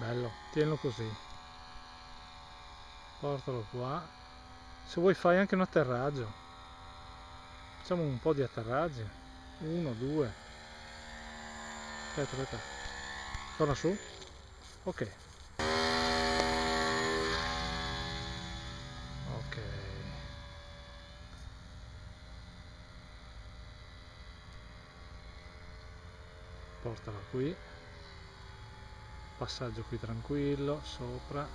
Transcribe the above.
tienilo tienilo così. Portalo qua. Se vuoi fai anche un atterraggio. Facciamo un po' di atterraggi. Uno due. Aspetta aspetta. Torna su? Ok. Ok. Portala qui passaggio qui tranquillo sopra